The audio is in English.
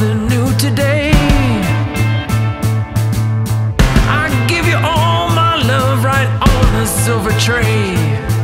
nothing new today. I give you all my love right on the silver tray.